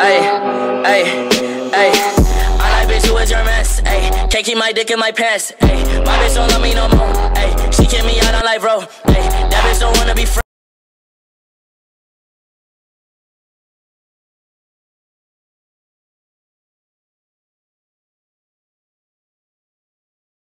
Ay, ay, ay. I like bitch who is your mess. Ay, can't keep my dick in my pants. Ay, my bitch don't love me no more. Ay, she kick me out on life, bro. Ay, that bitch don't wanna be friends.